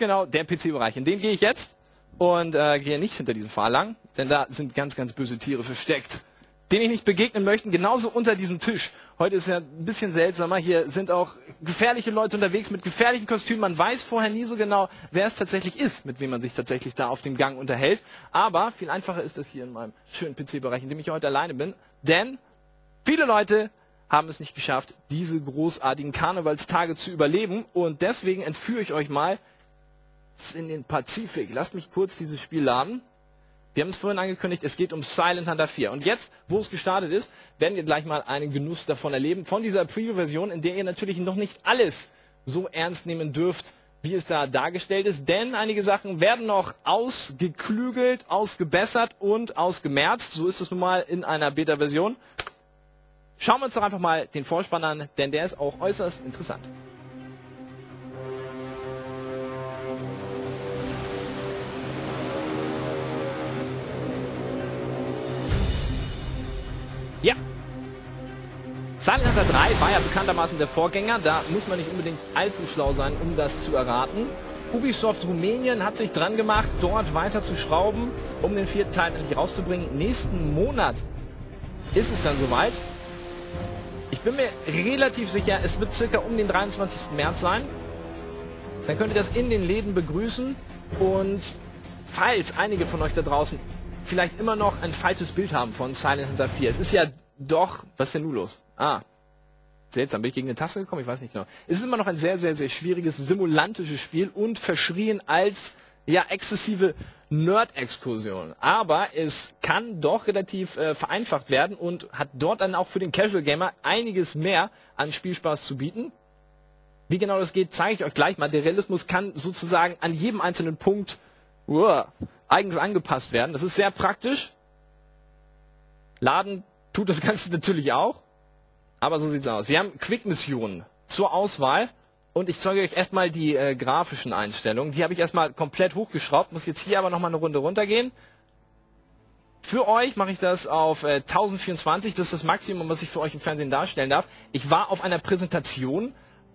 Genau, der PC-Bereich. In den gehe ich jetzt und äh, gehe nicht hinter diesem Pfahl lang, denn da sind ganz, ganz böse Tiere versteckt, denen ich nicht begegnen möchte, genauso unter diesem Tisch. Heute ist ja ein bisschen seltsamer. Hier sind auch gefährliche Leute unterwegs mit gefährlichen Kostümen. Man weiß vorher nie so genau, wer es tatsächlich ist, mit wem man sich tatsächlich da auf dem Gang unterhält. Aber viel einfacher ist das hier in meinem schönen PC-Bereich, in dem ich heute alleine bin. Denn viele Leute haben es nicht geschafft, diese großartigen Karnevalstage zu überleben. Und deswegen entführe ich euch mal in den Pazifik. Lasst mich kurz dieses Spiel laden. Wir haben es vorhin angekündigt, es geht um Silent Hunter 4. Und jetzt, wo es gestartet ist, werden wir gleich mal einen Genuss davon erleben. Von dieser Preview-Version, in der ihr natürlich noch nicht alles so ernst nehmen dürft, wie es da dargestellt ist. Denn einige Sachen werden noch ausgeklügelt, ausgebessert und ausgemerzt. So ist es nun mal in einer Beta-Version. Schauen wir uns doch einfach mal den Vorspann an, denn der ist auch äußerst interessant. Ja. Silent Hunter 3 war ja bekanntermaßen der Vorgänger. Da muss man nicht unbedingt allzu schlau sein, um das zu erraten. Ubisoft Rumänien hat sich dran gemacht, dort weiter zu schrauben, um den vierten Teil endlich rauszubringen. Nächsten Monat ist es dann soweit. Ich bin mir relativ sicher, es wird circa um den 23. März sein. Dann könnt ihr das in den Läden begrüßen. Und falls einige von euch da draußen vielleicht immer noch ein falsches Bild haben von Silent Hunter 4. Es ist ja doch, was ist denn nun los? Ah, seltsam, bin ich gegen eine Taste gekommen? Ich weiß nicht genau. Es ist immer noch ein sehr, sehr, sehr schwieriges, simulantisches Spiel und verschrien als ja exzessive Nerd-Exkursion. Aber es kann doch relativ äh, vereinfacht werden und hat dort dann auch für den Casual Gamer einiges mehr an Spielspaß zu bieten. Wie genau das geht, zeige ich euch gleich mal. Der Realismus kann sozusagen an jedem einzelnen Punkt uh, eigens angepasst werden. Das ist sehr praktisch. Laden tut das Ganze natürlich auch. Aber so sieht's aus. Wir haben Quick-Missionen zur Auswahl. Und ich zeige euch erstmal die äh, grafischen Einstellungen. Die habe ich erstmal komplett hochgeschraubt. Muss jetzt hier aber nochmal eine Runde runtergehen. Für euch mache ich das auf äh, 1024. Das ist das Maximum, was ich für euch im Fernsehen darstellen darf. Ich war auf einer Präsentation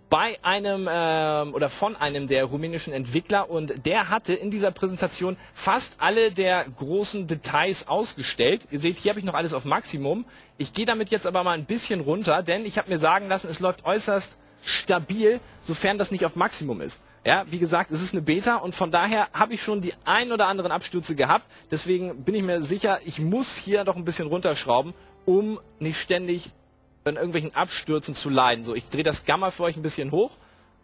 bei einem ähm, oder von einem der rumänischen Entwickler und der hatte in dieser Präsentation fast alle der großen Details ausgestellt. Ihr seht, hier habe ich noch alles auf Maximum. Ich gehe damit jetzt aber mal ein bisschen runter, denn ich habe mir sagen lassen, es läuft äußerst stabil, sofern das nicht auf Maximum ist. Ja, wie gesagt, es ist eine Beta und von daher habe ich schon die ein oder anderen Abstürze gehabt. Deswegen bin ich mir sicher, ich muss hier doch ein bisschen runterschrauben, um nicht ständig an irgendwelchen Abstürzen zu leiden. So, ich drehe das Gamma für euch ein bisschen hoch,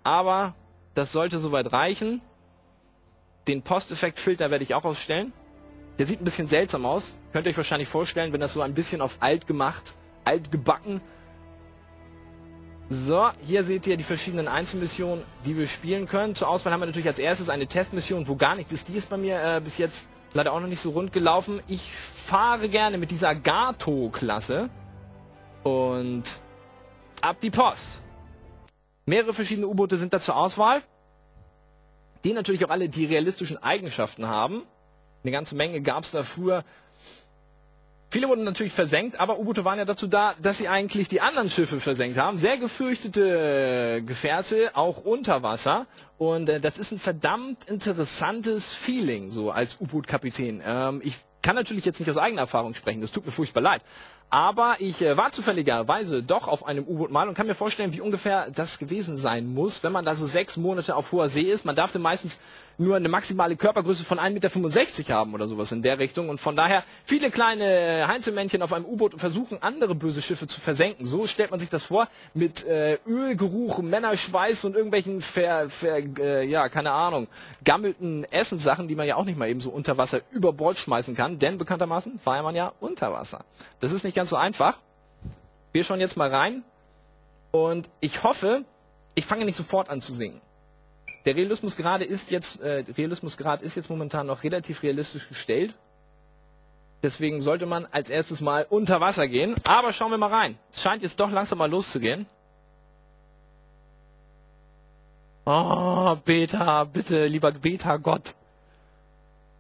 aber das sollte soweit reichen. Den Posteffekt-Filter werde ich auch ausstellen. Der sieht ein bisschen seltsam aus. Könnt ihr euch wahrscheinlich vorstellen, wenn das so ein bisschen auf alt gemacht, alt gebacken. So, hier seht ihr die verschiedenen Einzelmissionen, die wir spielen können. Zur Auswahl haben wir natürlich als erstes eine Testmission, wo gar nichts ist. Die ist bei mir äh, bis jetzt leider auch noch nicht so rund gelaufen. Ich fahre gerne mit dieser Gato-Klasse. Und ab die Post. Mehrere verschiedene U-Boote sind da zur Auswahl, die natürlich auch alle die realistischen Eigenschaften haben. Eine ganze Menge gab es da früher. Viele wurden natürlich versenkt, aber U-Boote waren ja dazu da, dass sie eigentlich die anderen Schiffe versenkt haben. Sehr gefürchtete Gefährte, auch unter Wasser. Und äh, das ist ein verdammt interessantes Feeling, so als U-Boot-Kapitän. Ähm, ich kann natürlich jetzt nicht aus eigener Erfahrung sprechen, das tut mir furchtbar leid. Aber ich äh, war zufälligerweise doch auf einem U-Boot mal und kann mir vorstellen, wie ungefähr das gewesen sein muss, wenn man da so sechs Monate auf hoher See ist. Man darf meistens nur eine maximale Körpergröße von 1,65 Meter haben oder sowas in der Richtung. Und von daher viele kleine Heinzelmännchen auf einem U-Boot versuchen, andere böse Schiffe zu versenken. So stellt man sich das vor, mit äh, Ölgeruch, Männerschweiß und irgendwelchen, ver, ver, äh, ja, keine Ahnung, gammelten Essenssachen, die man ja auch nicht mal eben so unter Wasser über Bord schmeißen kann. Denn bekanntermaßen war man ja unter Wasser. Das ist nicht ganz so einfach. Wir schauen jetzt mal rein. Und ich hoffe, ich fange nicht sofort an zu singen. Der Realismusgrad ist jetzt, äh, Realismusgrad ist jetzt momentan noch relativ realistisch gestellt. Deswegen sollte man als erstes mal unter Wasser gehen. Aber schauen wir mal rein. Es scheint jetzt doch langsam mal loszugehen. Oh, Beta, bitte, lieber Beta-Gott.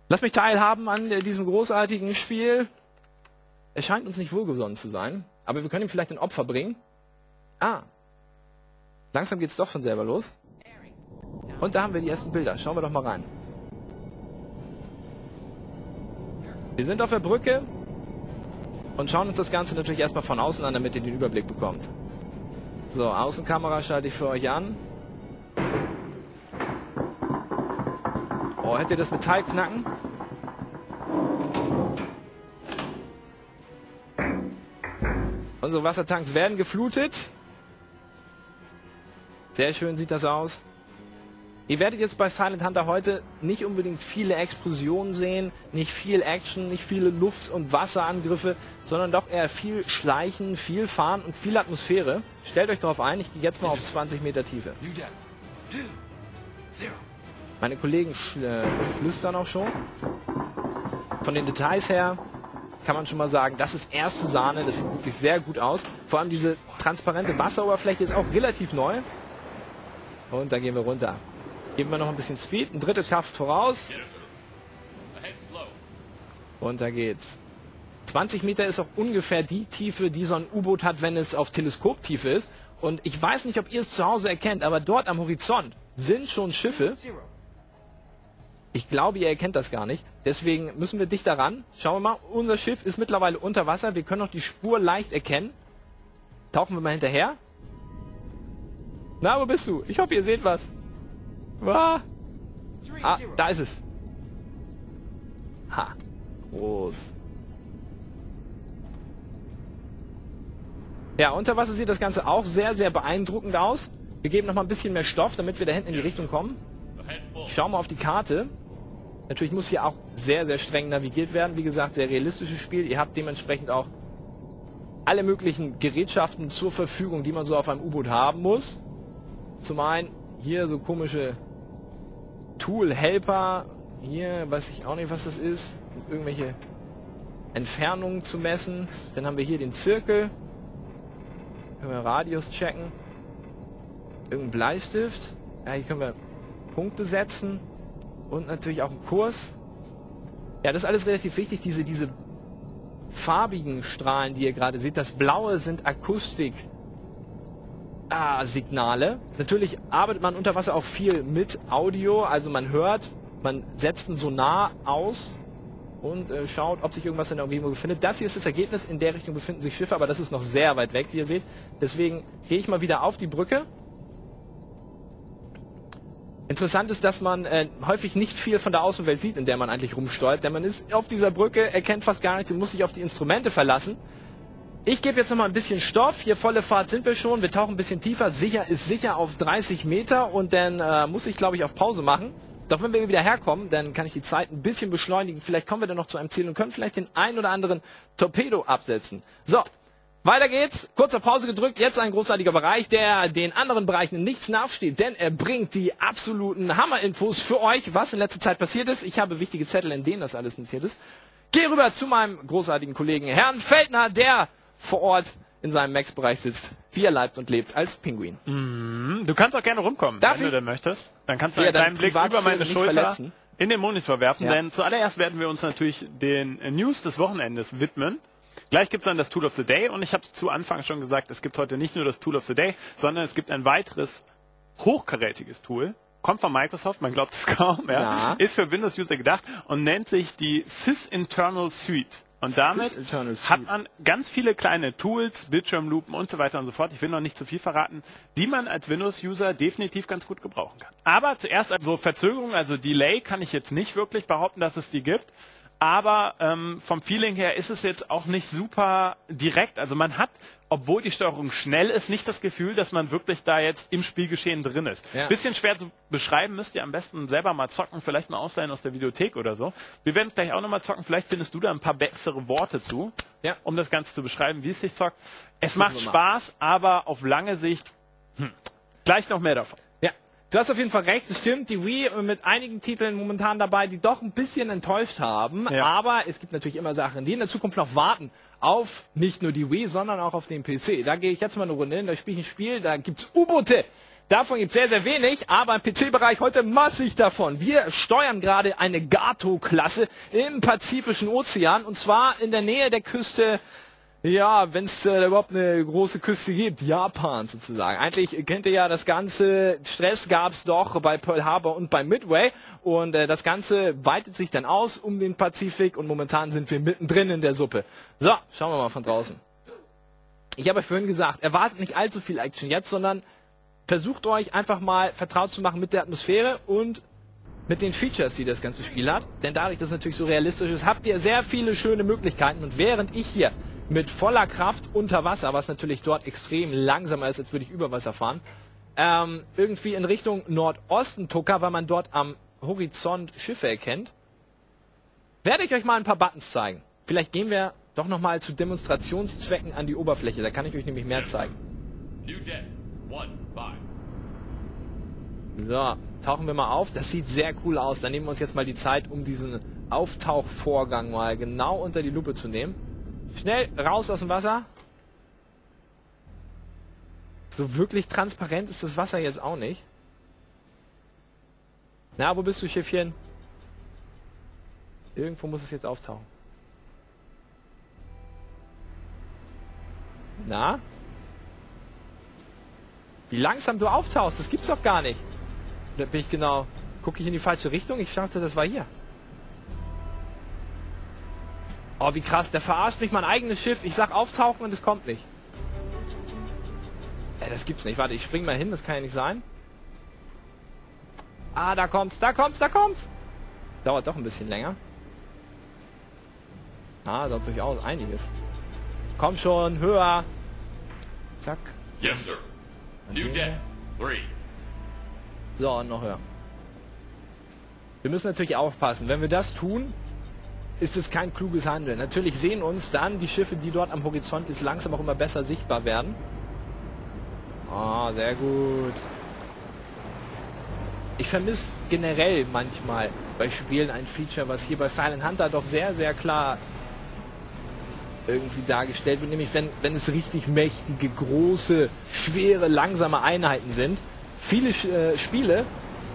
Lass mich teilhaben an diesem großartigen Spiel. Er scheint uns nicht wohlgesonnen zu sein, aber wir können ihm vielleicht ein Opfer bringen. Ah. Langsam geht's doch von selber los. Und da haben wir die ersten Bilder. Schauen wir doch mal rein. Wir sind auf der Brücke und schauen uns das Ganze natürlich erstmal von außen an, damit ihr den Überblick bekommt. So, Außenkamera schalte ich für euch an. Oh, hättet ihr das Metall knacken? Unsere Wassertanks werden geflutet. Sehr schön sieht das aus. Ihr werdet jetzt bei Silent Hunter heute nicht unbedingt viele Explosionen sehen, nicht viel Action, nicht viele Luft- und Wasserangriffe, sondern doch eher viel Schleichen, viel Fahren und viel Atmosphäre. Stellt euch darauf ein, ich gehe jetzt mal auf 20 Meter Tiefe. Meine Kollegen äh, flüstern auch schon. Von den Details her kann man schon mal sagen, das ist erste Sahne, das sieht wirklich sehr gut aus. Vor allem diese transparente Wasseroberfläche ist auch relativ neu. Und da gehen wir runter. Geben wir noch ein bisschen Speed, ein Drittel Kraft voraus. Und da geht's. 20 Meter ist auch ungefähr die Tiefe, die so ein U-Boot hat, wenn es auf Teleskoptiefe ist. Und ich weiß nicht, ob ihr es zu Hause erkennt, aber dort am Horizont sind schon Schiffe. Ich glaube, ihr erkennt das gar nicht. Deswegen müssen wir dicht daran. Schauen wir mal, unser Schiff ist mittlerweile unter Wasser. Wir können noch die Spur leicht erkennen. Tauchen wir mal hinterher. Na, wo bist du? Ich hoffe, ihr seht was. Ah, da ist es. Ha, groß. Ja, unter Wasser sieht das Ganze auch sehr, sehr beeindruckend aus. Wir geben noch mal ein bisschen mehr Stoff, damit wir da hinten in die Richtung kommen. Ich schaue mal auf die Karte. Natürlich muss hier auch sehr, sehr streng navigiert werden. Wie gesagt, sehr realistisches Spiel. Ihr habt dementsprechend auch alle möglichen Gerätschaften zur Verfügung, die man so auf einem U-Boot haben muss. Zum einen hier so komische Tool-Helper. Hier weiß ich auch nicht, was das ist. Irgendwelche Entfernungen zu messen. Dann haben wir hier den Zirkel. Können wir Radius checken. Irgendein Bleistift. Ja, hier können wir Punkte setzen und natürlich auch einen Kurs. Ja, das ist alles relativ wichtig, diese, diese farbigen Strahlen, die ihr gerade seht. Das Blaue sind Akustik. Ah, Signale. Natürlich arbeitet man unter Wasser auch viel mit Audio, also man hört, man setzt ein Sonar aus und äh, schaut, ob sich irgendwas in der Umgebung befindet. Das hier ist das Ergebnis. In der Richtung befinden sich Schiffe, aber das ist noch sehr weit weg, wie ihr seht. Deswegen gehe ich mal wieder auf die Brücke Interessant ist, dass man äh, häufig nicht viel von der Außenwelt sieht, in der man eigentlich rumsteuert, denn man ist auf dieser Brücke, erkennt fast gar nichts und muss sich auf die Instrumente verlassen. Ich gebe jetzt noch mal ein bisschen Stoff. Hier volle Fahrt sind wir schon. Wir tauchen ein bisschen tiefer. Sicher ist sicher auf 30 Meter und dann äh, muss ich, glaube ich, auf Pause machen. Doch wenn wir wieder herkommen, dann kann ich die Zeit ein bisschen beschleunigen. Vielleicht kommen wir dann noch zu einem Ziel und können vielleicht den ein oder anderen Torpedo absetzen. So, weiter geht's. Kurzer Pause gedrückt. Jetzt ein großartiger Bereich, der den anderen Bereichen nichts nachsteht, denn er bringt die absoluten Hammerinfos für euch, was in letzter Zeit passiert ist. Ich habe wichtige Zettel, in denen das alles notiert ist. Geh rüber zu meinem großartigen Kollegen Herrn Feldner, der vor Ort in seinem Max-Bereich sitzt, wie er leibt und lebt als Pinguin. Mm, du kannst auch gerne rumkommen, Darf wenn ich? du denn möchtest. Dann kannst du Ja, einen kleinen Blick über meine Schulter verletzen. in den Monitor werfen, Ja. denn zuallererst werden wir uns natürlich den News des Wochenendes widmen. Gleich gibt's dann das Tool of the Day und ich habe zu Anfang schon gesagt, es gibt heute nicht nur das Tool of the Day, sondern es gibt ein weiteres hochkarätiges Tool. Kommt von Microsoft, man glaubt es kaum, ja. Ja. Ist für Windows-User gedacht und nennt sich die Sys-Internal Suite. Und damit hat man ganz viele kleine Tools, Bildschirmlupen und so weiter und so fort. Ich will noch nicht zu viel verraten, die man als Windows-User definitiv ganz gut gebrauchen kann. Aber zuerst also Verzögerung, also Delay kann ich jetzt nicht wirklich behaupten, dass es die gibt. Aber ähm, vom Feeling her ist es jetzt auch nicht super direkt. Also man hat, obwohl die Steuerung schnell ist, nicht das Gefühl, dass man wirklich da jetzt im Spielgeschehen drin ist. Ja. Bisschen schwer zu beschreiben, müsst ihr am besten selber mal zocken, vielleicht mal ausleihen aus der Videothek oder so. Wir werden es gleich auch nochmal zocken, vielleicht findest du da ein paar bessere Worte zu, Ja. um das Ganze zu beschreiben, wie es sich zockt. Es macht. Spaß, aber auf lange Sicht, hm, gleich noch mehr davon. Du hast auf jeden Fall recht. Es stimmt, die Wii äh, mit einigen Titeln momentan dabei, die doch ein bisschen enttäuscht haben. Ja. Aber es gibt natürlich immer Sachen, die in der Zukunft noch warten auf nicht nur die Wii, sondern auch auf den PC. Da gehe ich jetzt mal eine Runde hin, da spiele ich ein Spiel, da gibt's U-Boote. Davon gibt's sehr, sehr wenig, aber im PC-Bereich heute massig davon. Wir steuern gerade eine Gato-Klasse im Pazifischen Ozean und zwar in der Nähe der Küste Ja, wenn es äh, überhaupt eine große Küste gibt, Japan sozusagen. Eigentlich kennt ihr ja das ganze Stress gab's doch bei Pearl Harbor und bei Midway und äh, das Ganze weitet sich dann aus um den Pazifik und momentan sind wir mittendrin in der Suppe. So, schauen wir mal von draußen. Ich habe vorhin gesagt, erwartet nicht allzu viel Action jetzt, sondern versucht euch einfach mal vertraut zu machen mit der Atmosphäre und mit den Features, die das ganze Spiel hat. Denn dadurch, dass es natürlich so realistisch ist, habt ihr sehr viele schöne Möglichkeiten. Und während ich hier mit voller Kraft unter Wasser, was natürlich dort extrem langsamer ist, als würde ich über Wasser fahren, ähm, irgendwie in Richtung Nordosten tucker, weil man dort am Horizont Schiffe erkennt, werde ich euch mal ein paar Buttons zeigen. Vielleicht gehen wir doch nochmal zu Demonstrationszwecken an die Oberfläche, da kann ich euch nämlich mehr zeigen. So, tauchen wir mal auf. Das sieht sehr cool aus. Dann nehmen wir uns jetzt mal die Zeit, um diesen Auftauchvorgang mal genau unter die Lupe zu nehmen. Schnell raus aus dem Wasser. So wirklich transparent ist das Wasser jetzt auch nicht. Na, wo bist du, Schiffchen? Irgendwo muss es jetzt auftauchen. Na? Wie langsam du auftauchst, das gibt's doch gar nicht. Da bin ich genau. Gucke ich in die falsche Richtung? Ich dachte, das war hier. Oh, wie krass. Der verarscht mich mein eigenes Schiff. Ich sag auftauchen und es kommt nicht. Ja, das gibt's nicht. Warte, ich spring mal hin. Das kann ja nicht sein. Ah, da kommt's, da kommt's, da kommt's. Dauert doch ein bisschen länger. Ah, dauert durchaus einiges. Komm schon, höher. Zack. Yes, sir. New deck. Three. So, und noch höher. Wir müssen natürlich aufpassen. Wenn wir das tun, ist es kein kluges Handeln. Natürlich sehen uns dann die Schiffe, die dort am Horizont jetzt langsam auch immer besser sichtbar werden. Oh, sehr gut. Ich vermisse generell manchmal bei Spielen ein Feature, was hier bei Silent Hunter doch sehr, sehr klar irgendwie dargestellt wird, nämlich wenn, wenn es richtig mächtige, große, schwere, langsame Einheiten sind. Viele äh, Spiele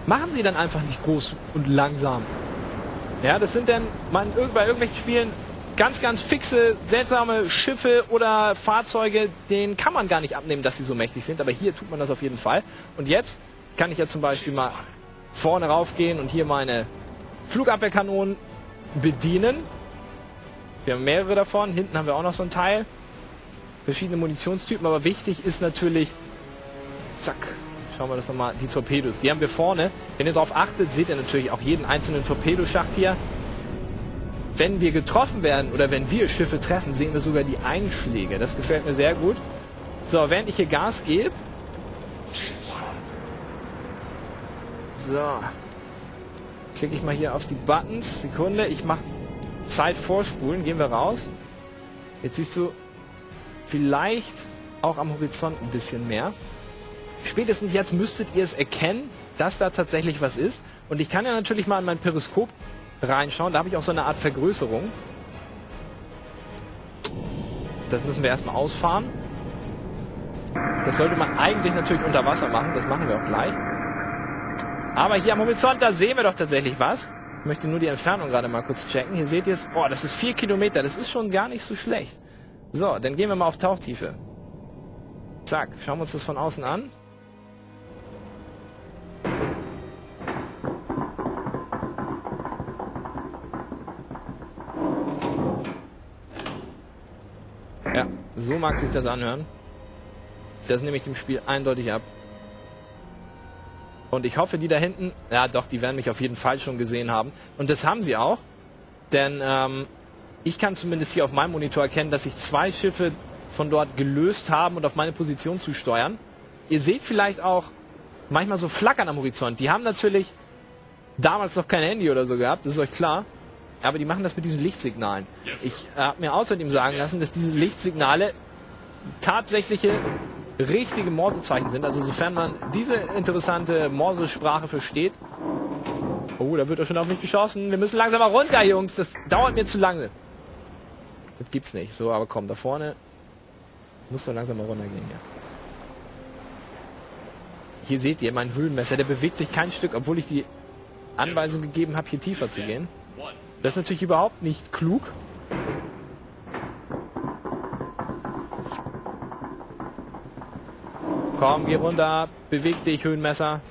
machen sie dann einfach nicht groß und langsam. Ja, das sind dann man, bei irgendwelchen Spielen ganz, ganz fixe, seltsame Schiffe oder Fahrzeuge, denen kann man gar nicht abnehmen, dass sie so mächtig sind, aber hier tut man das auf jeden Fall. Und jetzt kann ich ja zum Beispiel mal vorne raufgehen und hier meine Flugabwehrkanonen bedienen. Wir haben mehrere davon, hinten haben wir auch noch so ein Teil. Verschiedene Munitionstypen, aber wichtig ist natürlich, zack, Schauen wir das nochmal, die Torpedos. Die haben wir vorne. Wenn ihr darauf achtet, seht ihr natürlich auch jeden einzelnen Torpedoschacht hier. Wenn wir getroffen werden oder wenn wir Schiffe treffen, sehen wir sogar die Einschläge. Das gefällt mir sehr gut. So, während ich hier Gas gebe. So. Klicke ich mal hier auf die Buttons. Sekunde, ich mache Zeit vorspulen. Gehen wir raus. Jetzt siehst du vielleicht auch am Horizont ein bisschen mehr spätestens jetzt müsstet ihr es erkennen, dass da tatsächlich was ist. Und ich kann ja natürlich mal in mein Periskop reinschauen. Da habe ich auch so eine Art Vergrößerung. Das müssen wir erstmal ausfahren. Das sollte man eigentlich natürlich unter Wasser machen. Das machen wir auch gleich. Aber hier am Horizont, da sehen wir doch tatsächlich was. Ich möchte nur die Entfernung gerade mal kurz checken. Hier seht ihr es. Oh, das ist vier Kilometer. Das ist schon gar nicht so schlecht. So, dann gehen wir mal auf Tauchtiefe. Zack, schauen wir uns das von außen an. So mag sich das anhören. Das nehme ich dem Spiel eindeutig ab. Und ich hoffe, die da hinten, ja doch, die werden mich auf jeden Fall schon gesehen haben. Und das haben sie auch. Denn ähm, ich kann zumindest hier auf meinem Monitor erkennen, dass sich zwei Schiffe von dort gelöst haben und auf meine Position zu steuern. Ihr seht vielleicht auch manchmal so Flackern am Horizont. Die haben natürlich damals noch kein Handy oder so gehabt, das ist euch klar aber die machen das mit diesen Lichtsignalen. Ich habe mir außerdem sagen lassen, dass diese Lichtsignale tatsächliche richtige Morsezeichen sind. Also sofern man diese interessante Morsesprache versteht. Oh, da wird doch schon auf mich geschossen. Wir müssen langsam mal runter, Jungs. Das dauert mir zu lange. Das gibt's nicht. So, aber komm, da vorne muss doch langsam mal runtergehen, ja. Hier seht ihr mein Höhlenmesser. Der bewegt sich kein Stück, obwohl ich die Anweisung gegeben habe, hier tiefer zu gehen. Das ist natürlich überhaupt nicht klug. Komm, geh runter. Beweg dich, Höhenmesser.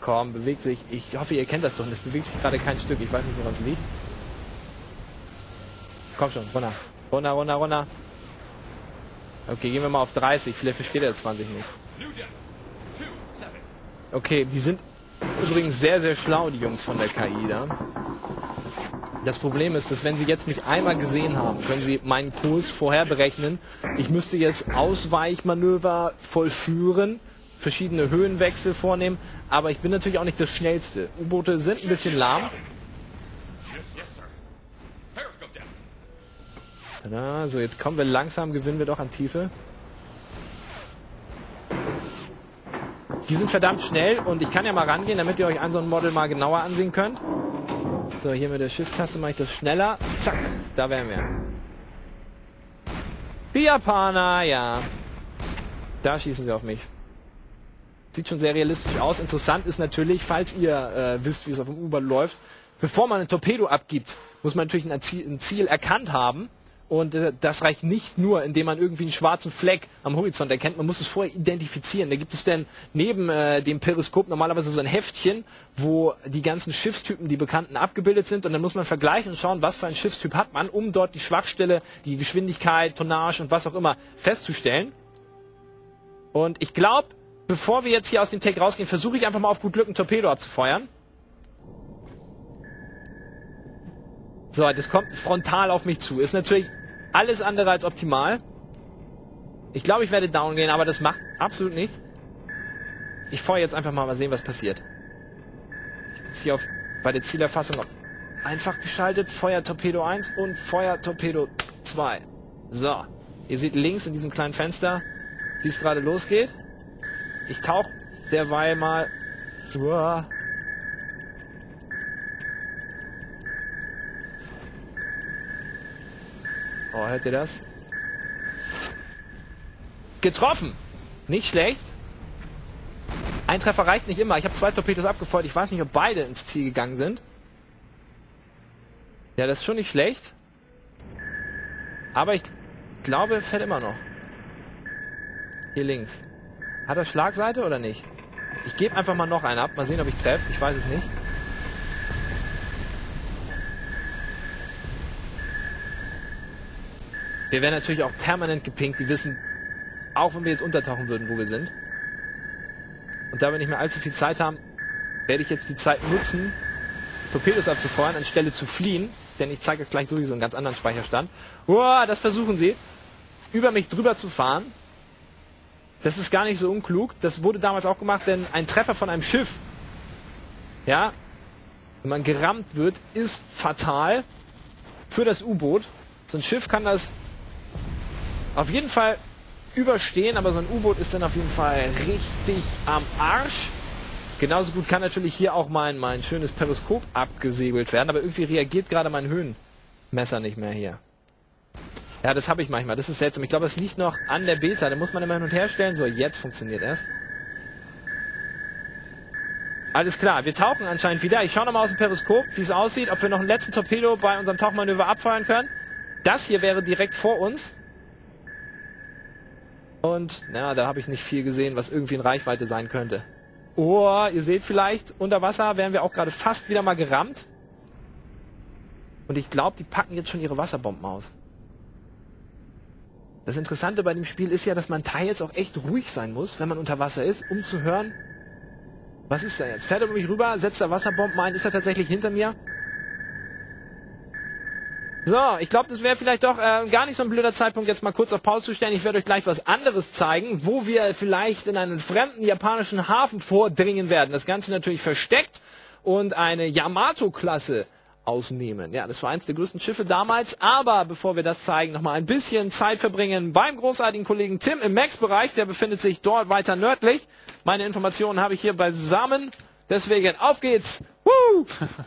Komm, bewegt sich. Ich hoffe, ihr kennt das doch. Es bewegt sich gerade kein Stück. Ich weiß nicht, woran es liegt. Komm schon, runter. Runter, runter, runter. Okay, gehen wir mal auf 30. Vielleicht versteht er 20 nicht. Okay, die sind übrigens sehr, sehr schlau, die Jungs von der KI da. Das Problem ist, dass wenn sie jetzt mich einmal gesehen haben, können sie meinen Kurs vorher berechnen. Ich müsste jetzt Ausweichmanöver vollführen, verschiedene Höhenwechsel vornehmen, aber ich bin natürlich auch nicht das Schnellste. U-Boote sind ein bisschen lahm. Tada, so jetzt kommen wir langsam, gewinnen wir doch an Tiefe. Die sind verdammt schnell und ich kann ja mal rangehen, damit ihr euch ein so ein Model mal genauer ansehen könnt. So, hier mit der Shift-Taste mache ich das schneller. Zack, da wären wir. Die Japaner, ja. Da schießen sie auf mich. Sieht schon sehr realistisch aus. Interessant ist natürlich, falls ihr äh, wisst, wie es auf dem U-Bahn läuft, bevor man ein Torpedo abgibt, muss man natürlich ein Ziel, ein Ziel erkannt haben und äh, das reicht nicht nur, indem man irgendwie einen schwarzen Fleck am Horizont erkennt. Man muss es vorher identifizieren. Da gibt es dann neben äh, dem Periskop normalerweise so ein Heftchen, wo die ganzen Schiffstypen, die bekannten, abgebildet sind. Und dann muss man vergleichen und schauen, was für ein Schiffstyp hat man, um dort die Schwachstelle, die Geschwindigkeit, Tonnage und was auch immer festzustellen. Und ich glaube, bevor wir jetzt hier aus dem Take rausgehen, versuche ich einfach mal auf gut Glück ein Torpedo abzufeuern. So, das kommt frontal auf mich zu. Ist natürlich alles andere als optimal. Ich glaube, ich werde down gehen, aber das macht absolut nichts. Ich feuere jetzt einfach mal mal sehen, was passiert. Ich bin hier auf, bei der Zielerfassung auf einfach geschaltet. Feuer Torpedo 1 und Feuer Torpedo 2. So. Ihr seht links in diesem kleinen Fenster, wie es gerade losgeht. Ich tauche derweil mal. Uah, Oh, hört ihr das? Getroffen! Nicht schlecht. Ein Treffer reicht nicht immer. Ich habe zwei Torpedos abgefeuert. Ich weiß nicht, ob beide ins Ziel gegangen sind. Ja, das ist schon nicht schlecht. Aber ich glaube, fährt immer noch. Hier links. Hat er Schlagseite oder nicht? Ich gebe einfach mal noch einen ab. Mal sehen, ob ich treffe. Ich weiß es nicht. Wir werden natürlich auch permanent gepinkt. Die wissen, auch wenn wir jetzt untertauchen würden, wo wir sind. Und da wir nicht mehr allzu viel Zeit haben, werde ich jetzt die Zeit nutzen, Torpedos abzufeuern, anstelle zu fliehen. Denn ich zeige euch gleich sowieso einen ganz anderen Speicherstand. Uah, das versuchen sie, über mich drüber zu fahren. Das ist gar nicht so unklug. Das wurde damals auch gemacht, denn ein Treffer von einem Schiff, ja, wenn man gerammt wird, ist fatal für das U-Boot. So ein Schiff kann das auf jeden Fall überstehen, aber so ein U-Boot ist dann auf jeden Fall richtig am Arsch. Genauso gut kann natürlich hier auch mein, mein schönes Periskop abgesegelt werden, aber irgendwie reagiert gerade mein Höhenmesser nicht mehr hier. Ja, das habe ich manchmal. Das ist seltsam. Ich glaube, es liegt noch an der Beta. Da muss man immer hin und her stellen. So, jetzt funktioniert erst. Alles klar, wir tauchen anscheinend wieder. Ich schaue nochmal aus dem Periskop, wie es aussieht, ob wir noch einen letzten Torpedo bei unserem Tauchmanöver abfeuern können. Das hier wäre direkt vor uns. Und ja, da habe ich nicht viel gesehen, was irgendwie in Reichweite sein könnte. Oh, ihr seht vielleicht, unter Wasser werden wir auch gerade fast wieder mal gerammt. Und ich glaube, die packen jetzt schon ihre Wasserbomben aus. Das Interessante bei dem Spiel ist ja, dass man teils auch echt ruhig sein muss, wenn man unter Wasser ist, um zu hören, was ist da jetzt? Fährt er um mich rüber, setzt er Wasserbomben ein, ist er tatsächlich hinter mir? So, ich glaube, das wäre vielleicht doch äh, gar nicht so ein blöder Zeitpunkt, jetzt mal kurz auf Pause zu stellen. Ich werde euch gleich was anderes zeigen, wo wir vielleicht in einen fremden japanischen Hafen vordringen werden. Das Ganze natürlich versteckt und eine Yamato-Klasse ausnehmen. Ja, das war eins der größten Schiffe damals. Aber bevor wir das zeigen, nochmal ein bisschen Zeit verbringen beim großartigen Kollegen Tim im Max-Bereich. Der befindet sich dort weiter nördlich. Meine Informationen habe ich hier beisammen. Deswegen, auf geht's! Woo!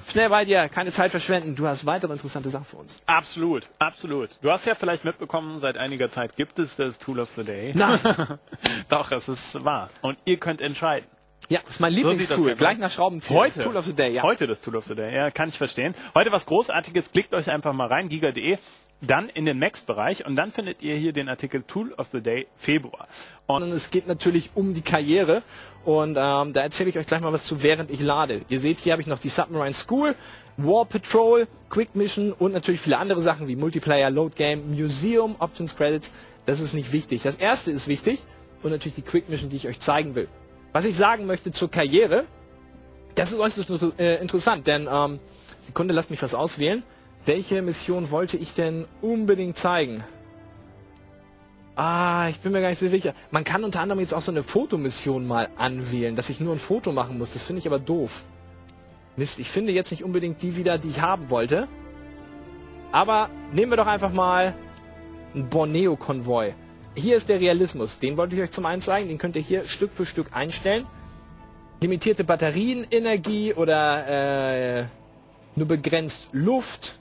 Schnell bei dir, keine Zeit verschwenden. Du hast weitere interessante Sachen für uns. Absolut, absolut. Du hast ja vielleicht mitbekommen, seit einiger Zeit gibt es das Tool of the Day. Nein. Doch, es ist wahr. Und ihr könnt entscheiden. Ja, das ist mein Lieblingstool. das Gleich nach Schraubenzieher. Heute. Tool of the Day, ja. Heute das Tool of the Day. Ja, kann ich verstehen. Heute was Großartiges. Klickt euch einfach mal rein, giga.de. dann in den Max-Bereich und dann findet ihr hier den Artikel Tool of the Day Februar. Und es geht natürlich um die Karriere und ähm, da erzähle ich euch gleich mal was zu, während ich lade. Ihr seht, hier habe ich noch die Submarine School, War Patrol, Quick Mission und natürlich viele andere Sachen wie Multiplayer, Load Game, Museum, Options, Credits. Das ist nicht wichtig. Das erste ist wichtig und natürlich die Quick Mission, die ich euch zeigen will. Was ich sagen möchte zur Karriere, das ist äußerst äh, interessant, denn ähm, Sekunde, lasst mich was auswählen. Welche Mission wollte ich denn unbedingt zeigen? Ah, ich bin mir gar nicht so sicher. Man kann unter anderem jetzt auch so eine Fotomission mal anwählen, dass ich nur ein Foto machen muss. Das finde ich aber doof. Mist, ich finde jetzt nicht unbedingt die wieder, die ich haben wollte. Aber nehmen wir doch einfach mal einen Borneo-Konvoi. Hier ist der Realismus. Den wollte ich euch zum einen zeigen. Den könnt ihr hier Stück für Stück einstellen. Limitierte Batterienenergie oder äh, nur begrenzt Luft,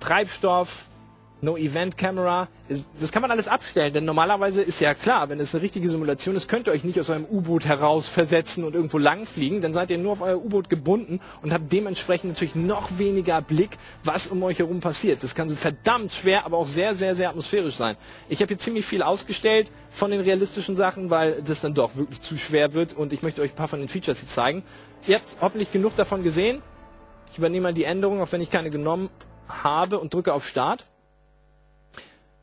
Treibstoff, No Event Camera. Das kann man alles abstellen, denn normalerweise ist ja klar, wenn es eine richtige Simulation ist, könnt ihr euch nicht aus eurem U-Boot heraus versetzen und irgendwo langfliegen, dann seid ihr nur auf euer U-Boot gebunden und habt dementsprechend natürlich noch weniger Blick, was um euch herum passiert. Das kann verdammt schwer, aber auch sehr, sehr, sehr atmosphärisch sein. Ich habe hier ziemlich viel ausgestellt von den realistischen Sachen, weil das dann doch wirklich zu schwer wird und ich möchte euch ein paar von den Features hier zeigen. Ihr habt hoffentlich genug davon gesehen. Ich übernehme mal die Änderung, auch wenn ich keine genommen habe und drücke auf Start.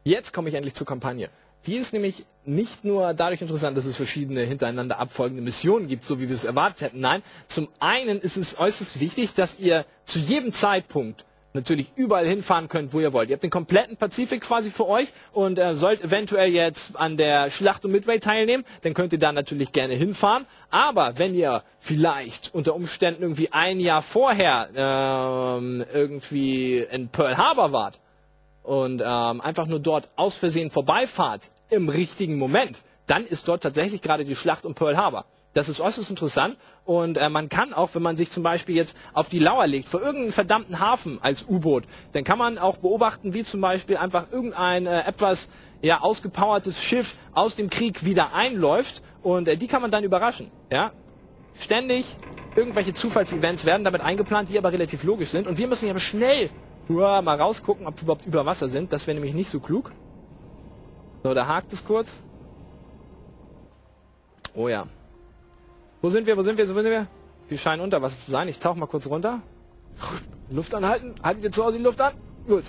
Jetzt komme ich endlich zur Kampagne. Die ist nämlich nicht nur dadurch interessant, dass es verschiedene hintereinander abfolgende Missionen gibt, so wie wir es erwartet hätten. Nein, zum einen ist es äußerst wichtig, dass ihr zu jedem Zeitpunkt natürlich überall hinfahren könnt, wo ihr wollt. Ihr habt den kompletten Pazifik quasi für euch und äh, sollt eventuell jetzt an der Schlacht um Midway teilnehmen, dann könnt ihr da natürlich gerne hinfahren. Aber wenn ihr vielleicht unter Umständen irgendwie ein Jahr vorher ähm, irgendwie in Pearl Harbor wart und ähm, einfach nur dort aus Versehen vorbeifahrt im richtigen Moment, dann ist dort tatsächlich gerade die Schlacht um Pearl Harbor. Das ist äußerst interessant und äh, man kann auch, wenn man sich zum Beispiel jetzt auf die Lauer legt vor irgendeinem verdammten Hafen als U-Boot, dann kann man auch beobachten, wie zum Beispiel einfach irgendein äh, etwas ja ausgepowertes Schiff aus dem Krieg wieder einläuft und äh, die kann man dann überraschen. Ja, ständig irgendwelche Zufallsevents werden damit eingeplant, die aber relativ logisch sind und wir müssen ja schnell Uah, mal rausgucken, ob wir überhaupt über Wasser sind. Das wäre nämlich nicht so klug. So, da hakt es kurz. Oh ja. Wo sind wir? Wo sind wir? Wo sind wir? Wir scheinen unter Wasser zu sein. Ich tauche mal kurz runter. Luft anhalten. Haltet ihr zu Hause die Luft an? Gut.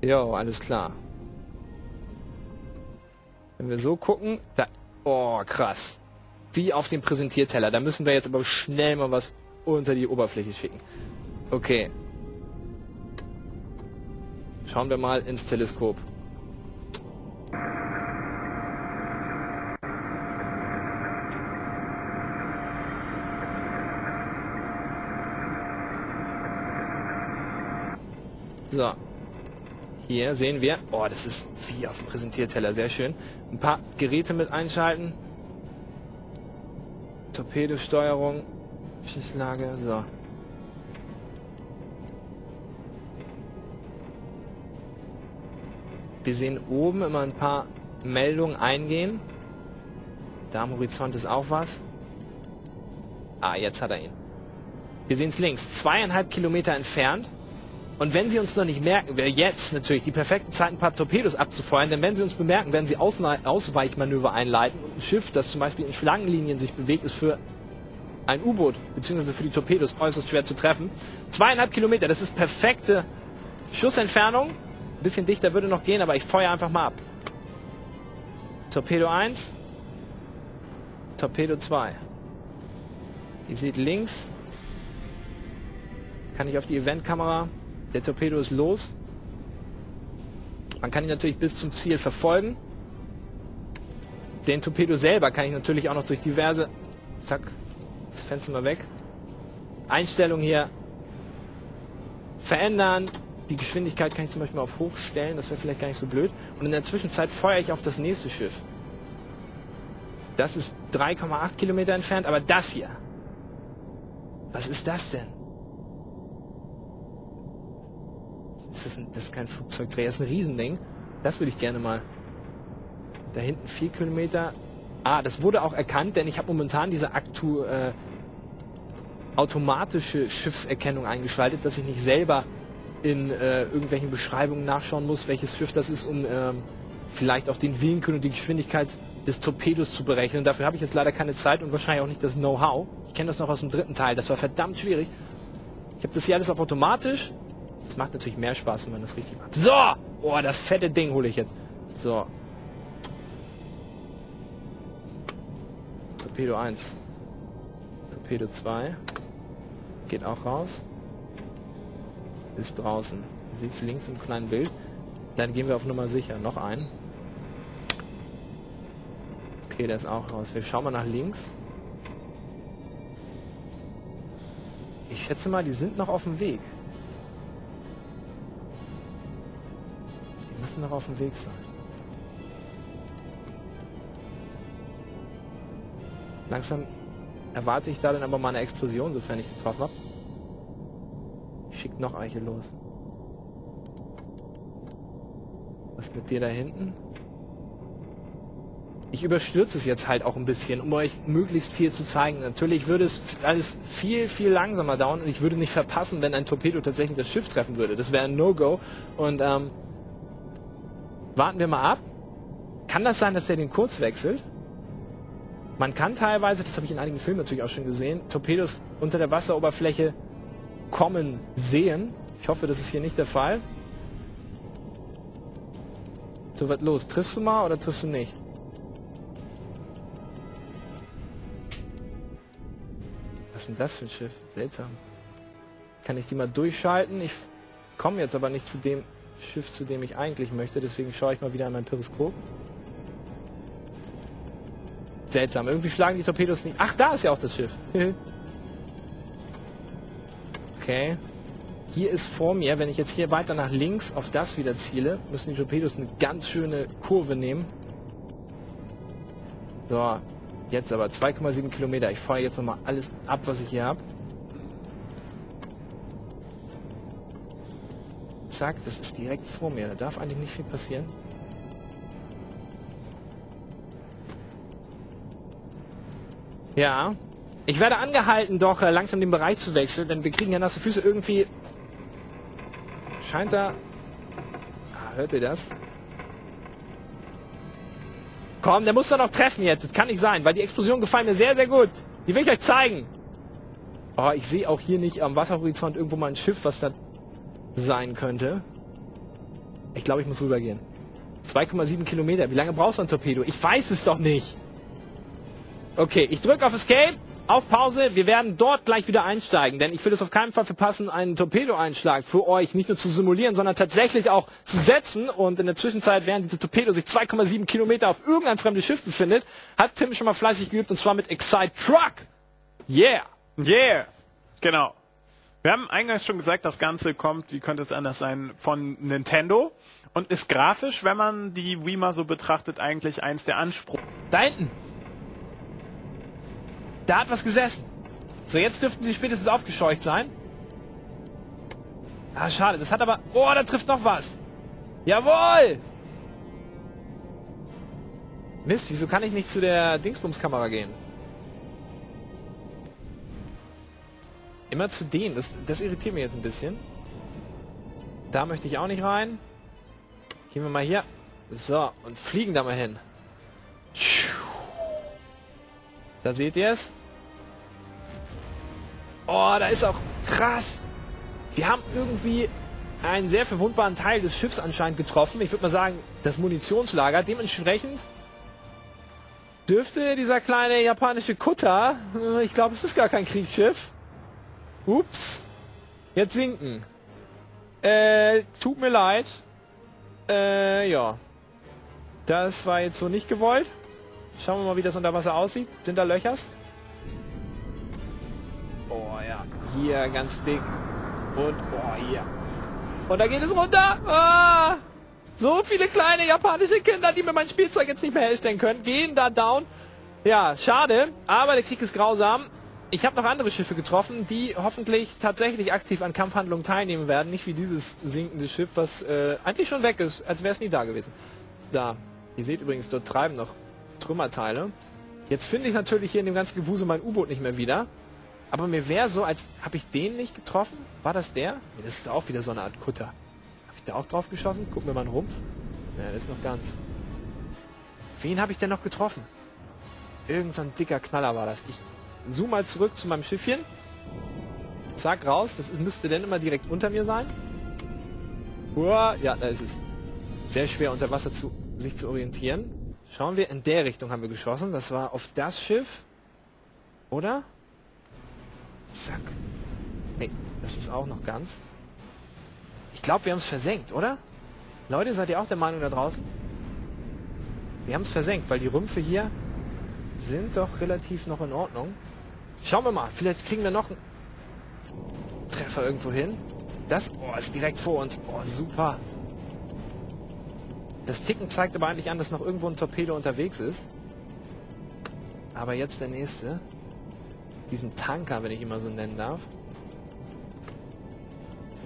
Jo, alles klar. Wenn wir so gucken, da... Oh, krass. Wie auf dem Präsentierteller. Da müssen wir jetzt aber schnell mal was unter die Oberfläche schicken. Okay, Schauen wir mal ins Teleskop. So. Hier sehen wir, oh, das ist wie auf dem Präsentierteller, sehr schön. Ein paar Geräte mit einschalten. Torpedosteuerung, Schießlage, so. Wir sehen oben immer ein paar Meldungen eingehen. Da am Horizont ist auch was. Ah, jetzt hat er ihn. Wir sehen es links, zweieinhalb Kilometer entfernt. Und wenn Sie uns noch nicht merken, wäre jetzt natürlich die perfekte Zeit, ein paar Torpedos abzufeuern, denn wenn Sie uns bemerken, werden Sie Ausweichmanöver einleiten und ein Schiff, das zum Beispiel in Schlangenlinien sich bewegt, ist für ein U-Boot, beziehungsweise für die Torpedos äußerst schwer zu treffen. Zweieinhalb Kilometer, das ist perfekte Schussentfernung ein bisschen dichter würde noch gehen, aber ich feuere einfach mal ab. Torpedo 1. Torpedo 2. Ihr seht links. Kann ich auf die Eventkamera. Der Torpedo ist los. Man kann ihn natürlich bis zum Ziel verfolgen. Den Torpedo selber kann ich natürlich auch noch durch diverse... Zack. Das Fenster mal weg. Einstellung hier verändern, die Geschwindigkeit kann ich zum Beispiel auf hoch stellen, das wäre vielleicht gar nicht so blöd. Und in der Zwischenzeit feuere ich auf das nächste Schiff. Das ist 3,8 Kilometer entfernt, aber das hier. Was ist das denn? Das ist, ein, das ist kein Flugzeugträger, das ist ein Riesending. Das würde ich gerne mal. Da hinten 4 Kilometer. Ah, das wurde auch erkannt, denn ich habe momentan diese Aktu äh, automatische Schiffserkennung eingeschaltet, dass ich nicht selber in äh, irgendwelchen Beschreibungen nachschauen muss, welches Schiff das ist, um ähm, vielleicht auch den Winkel und die Geschwindigkeit des Torpedos zu berechnen. Dafür habe ich jetzt leider keine Zeit und wahrscheinlich auch nicht das Know-how. Ich kenne das noch aus dem dritten Teil. Das war verdammt schwierig. Ich habe das hier alles auf automatisch. Das macht natürlich mehr Spaß, wenn man das richtig macht. So! Oh, das fette Ding hole ich jetzt. So. Torpedo 1. Torpedo 2. Geht auch raus. Ist draußen. Es links im kleinen Bild. Dann gehen wir auf Nummer sicher. Noch einen. Okay, der ist auch raus. Wir schauen mal nach links. Ich schätze mal, die sind noch auf dem Weg. Müssen noch auf dem Weg sein. Langsam erwarte ich da dann aber mal eine Explosion, sofern ich getroffen habe. Schickt noch Eiche los. Was mit dir da hinten? Ich überstürze es jetzt halt auch ein bisschen, um euch möglichst viel zu zeigen. Natürlich würde es alles viel, viel langsamer dauern und ich würde nicht verpassen, wenn ein Torpedo tatsächlich das Schiff treffen würde. Das wäre ein No-Go. Und ähm, warten wir mal ab. Kann das sein, dass der den Kurs wechselt? Man kann teilweise, das habe ich in einigen Filmen natürlich auch schon gesehen, Torpedos unter der Wasseroberfläche kommen sehen. Ich hoffe, das ist hier nicht der Fall. So, was los? Triffst du mal oder triffst du nicht? Was ist denn das für ein Schiff? Seltsam. Kann ich die mal durchschalten? Ich komme jetzt aber nicht zu dem Schiff, zu dem ich eigentlich möchte. Deswegen schaue ich mal wieder an mein Periskop. Seltsam. Irgendwie schlagen die Torpedos nicht. Ach, da ist ja auch das Schiff. okay. Hier ist vor mir, wenn ich jetzt hier weiter nach links auf das wieder ziele, müssen die Torpedos eine ganz schöne Kurve nehmen. So, jetzt aber 2,7 Kilometer. Ich fahre jetzt nochmal alles ab, was ich hier habe. Zack, das ist direkt vor mir. Da darf eigentlich nicht viel passieren. Ja. Ich werde angehalten, doch äh, langsam den Bereich zu wechseln, denn wir kriegen ja nasse Füße irgendwie scheint da... Ah, hört ihr das? Komm, der muss doch noch treffen jetzt. Das kann nicht sein, weil die Explosion gefallen mir sehr, sehr gut. Die will ich euch zeigen. Oh, ich sehe auch hier nicht am Wasserhorizont irgendwo mal ein Schiff, was da sein könnte. Ich glaube, ich muss rübergehen. 2,7 Kilometer. Wie lange brauchst du ein Torpedo? Ich weiß es doch nicht. Okay, ich drücke auf Escape auf Pause. Wir werden dort gleich wieder einsteigen, denn ich will es auf keinen Fall verpassen, einen Torpedo-Einschlag für euch nicht nur zu simulieren, sondern tatsächlich auch zu setzen. Und in der Zwischenzeit, während diese Torpedo sich 2,7 Kilometer auf irgendein fremdes Schiff befindet, hat Tim schon mal fleißig geübt und zwar mit Excite Truck. Yeah! Yeah! Genau. Wir haben eingangs schon gesagt, das Ganze kommt, wie könnte es anders sein, von Nintendo und ist grafisch, wenn man die Wii mal so betrachtet, eigentlich eins der Ansprüche. Da hinten! Da hat was gesessen. So, jetzt dürften sie spätestens aufgescheucht sein. Ah, schade. Das hat aber... Oh, da trifft noch was. Jawohl! Mist, wieso kann ich nicht zu der Dingsbums-Kamera gehen? Immer zu denen. Das, das irritiert mich jetzt ein bisschen. Da möchte ich auch nicht rein. Gehen wir mal hier. So, und fliegen da mal hin. Da seht ihr es. Oh, da ist auch krass. Wir haben irgendwie einen sehr verwundbaren Teil des Schiffs anscheinend getroffen. Ich würde mal sagen, das Munitionslager. Dementsprechend dürfte dieser kleine japanische Kutter, ich glaube, es ist gar kein Kriegsschiff. Ups. Jetzt sinken. Äh, tut mir leid. Äh, ja. Das war jetzt so nicht gewollt. Schauen wir mal, wie das unter Wasser aussieht. Sind da Löchers? Oh ja. Hier ganz dick. Und oh hier. Und da geht es runter. Ah! So viele kleine japanische Kinder, die mir mein Spielzeug jetzt nicht mehr herstellen können, gehen da down. Ja, schade. Aber der Krieg ist grausam. Ich habe noch andere Schiffe getroffen, die hoffentlich tatsächlich aktiv an Kampfhandlungen teilnehmen werden. Nicht wie dieses sinkende Schiff, was äh, eigentlich schon weg ist, als wäre es nie da gewesen. Da. Ihr seht übrigens, dort treiben noch Trümmerteile. Jetzt finde ich natürlich hier in dem ganzen Gewusel mein U-Boot nicht mehr wieder. Aber mir wäre so, als habe ich den nicht getroffen. War das der? Das ist auch wieder so eine Art Kutter. Habe ich da auch drauf geschossen? Guck mir mal einen Rumpf. Ja, das ist noch ganz. Wen habe ich denn noch getroffen? Irgend so ein dicker Knaller war das. Ich zoom mal zurück zu meinem Schiffchen. Zack, raus. Das müsste dann immer direkt unter mir sein. Uah, ja, da ist es. Sehr schwer unter Wasser zu, sich zu orientieren. Schauen wir, in der Richtung haben wir geschossen. Das war auf das Schiff. Oder? Zack. Nee, das ist auch noch ganz. Ich glaube, wir haben es versenkt, oder? Leute, seid ihr auch der Meinung da draußen? Wir haben es versenkt, weil die Rümpfe hier sind doch relativ noch in Ordnung. Schauen wir mal, vielleicht kriegen wir noch einen Treffer irgendwo hin. Das oh, ist direkt vor uns. Oh, super. Das Ticken zeigt aber eigentlich an, dass noch irgendwo ein Torpedo unterwegs ist. Aber jetzt der nächste. Diesen Tanker, wenn ich ihn mal so nennen darf.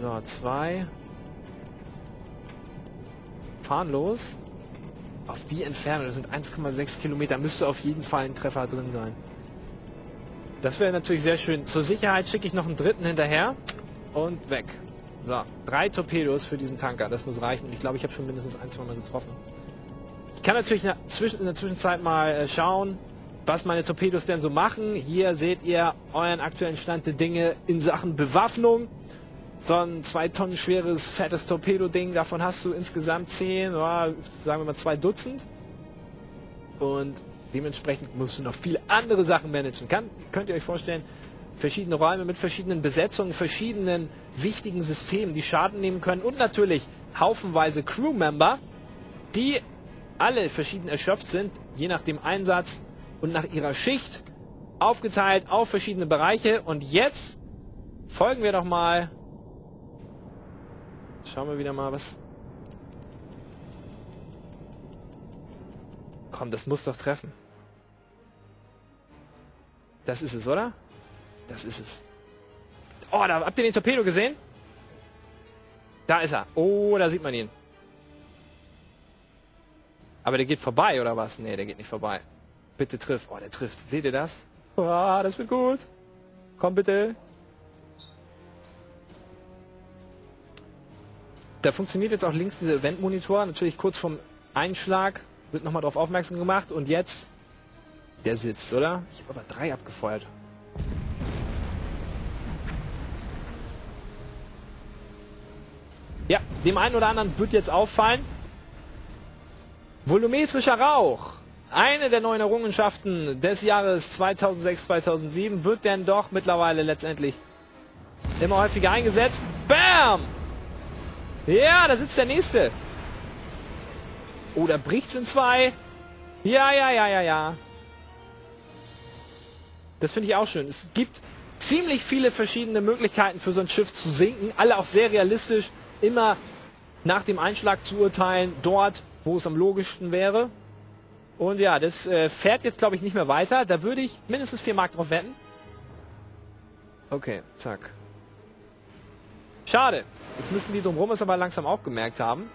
So, zwei. Fahren los. Auf die Entfernung, das sind 1,6 Kilometer, müsste auf jeden Fall ein Treffer drin sein. Das wäre natürlich sehr schön. Zur Sicherheit schicke ich noch einen dritten hinterher und weg. So, drei Torpedos für diesen Tanker, das muss reichen. Ich glaube, ich habe schon mindestens ein, zwei Mal getroffen. Ich kann natürlich in der Zwischenzeit mal äh, schauen, was meine Torpedos denn so machen. Hier seht ihr euren aktuellen Stand der Dinge in Sachen Bewaffnung. So ein zwei Tonnen schweres, fettes Torpedo-Ding, davon hast du insgesamt zehn, sagen wir mal zwei Dutzend. Und dementsprechend musst du noch viele andere Sachen managen. Kann, könnt ihr euch vorstellen, verschiedene Räume mit verschiedenen Besetzungen, verschiedenen wichtigen Systemen, die Schaden nehmen können und natürlich haufenweise Crewmember, die alle verschieden erschöpft sind, je nach dem Einsatz und nach ihrer Schicht aufgeteilt auf verschiedene Bereiche. Und jetzt folgen wir doch mal. Schauen wir wieder mal, was. Komm, das muss doch treffen. Das ist es, oder? Das ist es. Oh, da habt ihr den Torpedo gesehen? Da ist er. Oh, da sieht man ihn. Aber der geht vorbei, oder was? Nee, der geht nicht vorbei. Bitte triff. Oh, der trifft. Seht ihr das? Oh, das wird gut. Komm bitte. Da funktioniert jetzt auch links dieser Eventmonitor. Natürlich kurz vom Einschlag wird nochmal darauf aufmerksam gemacht. Und jetzt der sitzt, oder? Ich habe aber drei abgefeuert. Ja, dem einen oder anderen wird jetzt auffallen. Volumetrischer Rauch. Eine der neuen Errungenschaften des Jahres 2006-2007 wird denn doch mittlerweile letztendlich immer häufiger eingesetzt. Bam! Ja, da sitzt der nächste. Oh, da bricht's in zwei. Ja, ja, ja, ja, ja. Das finde ich auch schön. Es gibt ziemlich viele verschiedene Möglichkeiten für so ein Schiff zu sinken. Alle auch sehr realistisch immer nach dem Einschlag zu urteilen, dort, wo es am logischsten wäre. Und ja, das äh, fährt jetzt, glaube ich, nicht mehr weiter. Da würde ich mindestens vier Mark drauf wetten. Okay, zack. Schade. Jetzt müssen die drumherum es aber langsam auch gemerkt haben.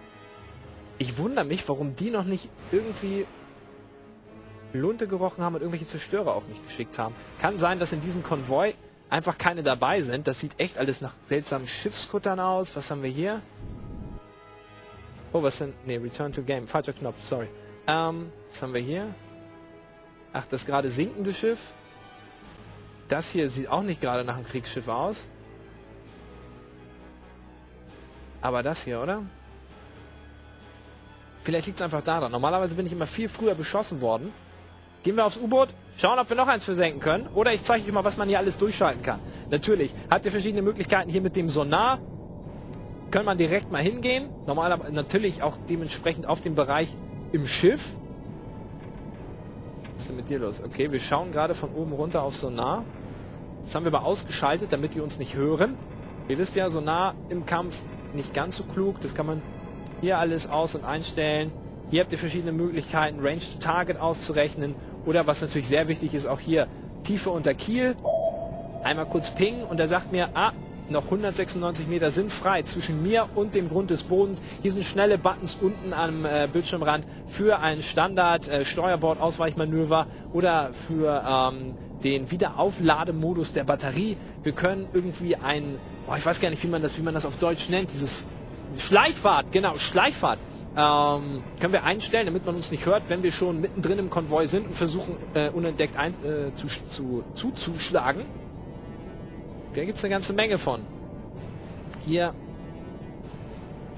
Ich wundere mich, warum die noch nicht irgendwie Lunte gerochen haben und irgendwelche Zerstörer auf mich geschickt haben. Kann sein, dass in diesem Konvoi einfach keine dabei sind. Das sieht echt alles nach seltsamen Schiffskuttern aus. Was haben wir hier? Oh, was denn? Ne, Return to Game. Falscher Knopf, sorry. Ähm, was haben wir hier? Ach, das gerade sinkende Schiff. Das hier sieht auch nicht gerade nach einem Kriegsschiff aus. Aber das hier, oder? Vielleicht liegt es einfach daran. Normalerweise bin ich immer viel früher beschossen worden. Gehen wir aufs U-Boot, schauen, ob wir noch eins versenken können. Oder ich zeige euch mal, was man hier alles durchschalten kann. Natürlich habt ihr verschiedene Möglichkeiten hier mit dem Sonar. Kann man direkt mal hingehen. Normalerweise natürlich auch dementsprechend auf dem Bereich im Schiff. Was ist denn mit dir los? Okay, wir schauen gerade von oben runter auf Sonar. Das haben wir aber ausgeschaltet, damit die uns nicht hören. Ihr wisst ja, Sonar im Kampf nicht ganz so klug. Das kann man hier alles aus- und einstellen. Hier habt ihr verschiedene Möglichkeiten, Range to Target auszurechnen oder was natürlich sehr wichtig ist, auch hier Tiefe unter Kiel. Einmal kurz pingen und er sagt mir, ah, noch 196 Meter sind frei zwischen mir und dem Grund des Bodens. Hier sind schnelle Buttons unten am äh, Bildschirmrand für ein Standard äh, oder für ähm, den Wiederauflademodus der Batterie. Wir können irgendwie ein, oh, ich weiß gar nicht, wie man das, wie man das auf Deutsch nennt, dieses Schleichfahrt, genau, Schleichfahrt. Ähm, können wir einstellen, damit man uns nicht hört, wenn wir schon mittendrin im Konvoi sind und versuchen äh, unentdeckt ein, äh, zu, zu, zuzuschlagen. Da gibt es eine ganze Menge von. Hier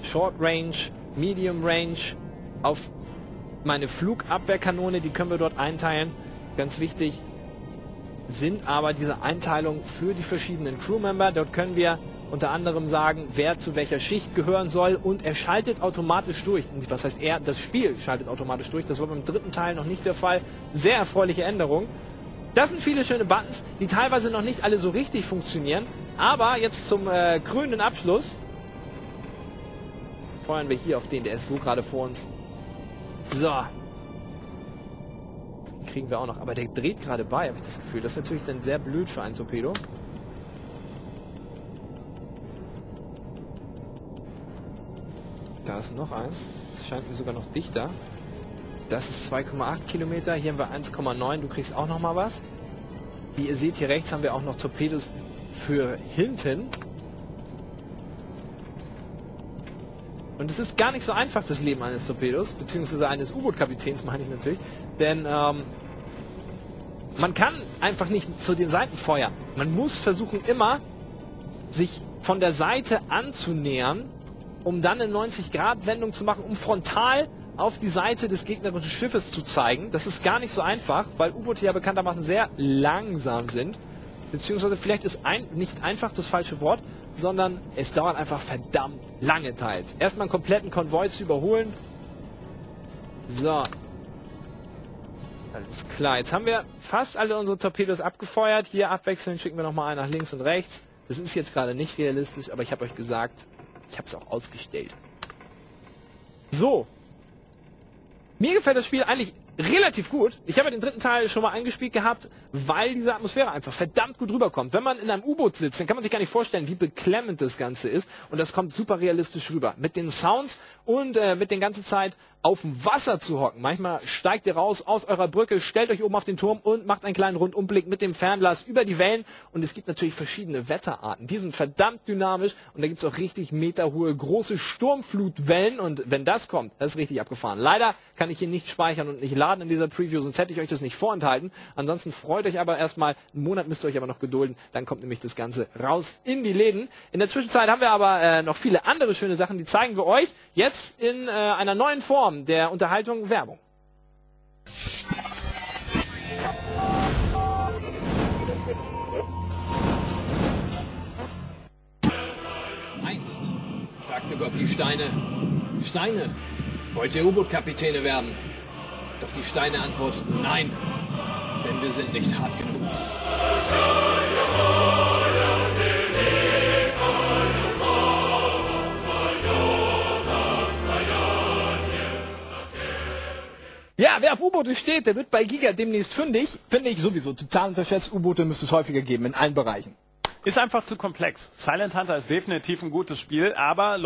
Short Range, Medium Range auf meine Flugabwehrkanone, die können wir dort einteilen. Ganz wichtig sind aber diese Einteilungen für die verschiedenen Crewmember. Dort können wir unter anderem sagen, wer zu welcher Schicht gehören soll und er schaltet automatisch durch. Was heißt er? Das Spiel schaltet automatisch durch. Das war beim dritten Teil noch nicht der Fall. Sehr erfreuliche Änderung. Das sind viele schöne Buttons, die teilweise noch nicht alle so richtig funktionieren. Aber jetzt zum äh, krönenden Abschluss feuern wir hier auf den, der ist so gerade vor uns. So. Den kriegen wir auch noch. Aber der dreht gerade bei, habe ich das Gefühl. Das ist natürlich dann sehr blöd für einen Torpedo. Da ist noch eins. Das scheint mir sogar noch dichter. Das ist 2,8 Kilometer. Hier haben wir 1,9. Du kriegst auch noch mal was. Wie ihr seht, hier rechts haben wir auch noch Torpedos für hinten. Und es ist gar nicht so einfach, das Leben eines Torpedos, beziehungsweise eines U-Boot-Kapitäns, meine ich natürlich. Denn ähm, man kann einfach nicht zu den Seiten feuern. Man muss versuchen immer, sich von der Seite anzunähern, um dann eine 90-Grad-Wendung zu machen, um frontal auf die Seite des gegnerischen Schiffes zu zeigen. Das ist gar nicht so einfach, weil U-Boote ja bekanntermaßen sehr langsam sind. Beziehungsweise vielleicht ist ein, nicht einfach das falsche Wort, sondern es dauert einfach verdammt lange teils. Erstmal einen kompletten Konvoi zu überholen. So. Alles klar, jetzt haben wir fast alle unsere Torpedos abgefeuert. Hier abwechselnd schicken wir nochmal einen nach links und rechts. Das ist jetzt gerade nicht realistisch, aber ich habe euch gesagt, ich habe es auch ausgestellt. So. Mir gefällt das Spiel eigentlich relativ gut. Ich habe den dritten Teil schon mal eingespielt gehabt, weil diese Atmosphäre einfach verdammt gut rüberkommt. Wenn man in einem U-Boot sitzt, dann kann man sich gar nicht vorstellen, wie beklemmend das Ganze ist. Und das kommt super realistisch rüber. Mit den Sounds und äh, mit den ganzen Zeit auf dem Wasser zu hocken. Manchmal steigt ihr raus aus eurer Brücke, stellt euch oben auf den Turm und macht einen kleinen Rundumblick mit dem Fernglas über die Wellen. Und es gibt natürlich verschiedene Wetterarten. Die sind verdammt dynamisch und da gibt es auch richtig meterhohe große Sturmflutwellen. Und wenn das kommt, das ist richtig abgefahren. Leider kann ich hier nicht speichern und nicht laden in dieser Preview, sonst hätte ich euch das nicht vorenthalten. Ansonsten freut euch aber erstmal, einen Monat müsst ihr euch aber noch gedulden, dann kommt nämlich das Ganze raus in die Läden. In der Zwischenzeit haben wir aber äh, noch viele andere schöne Sachen, die zeigen wir euch jetzt in äh, einer neuen Form Form der Unterhaltung Werbung. Einst fragte Gott die Steine, Steine, wollt ihr U-Boot-Kapitäne werden? Doch die Steine antworteten nein, denn wir sind nicht hart genug. Ja, wer auf U-Boote steht, der wird bei Giga demnächst fündig. Finde ich sowieso total unterschätzt. U-Boote müsste es häufiger geben, in allen Bereichen. Ist einfach zu komplex. Silent Hunter ist definitiv ein gutes Spiel, aber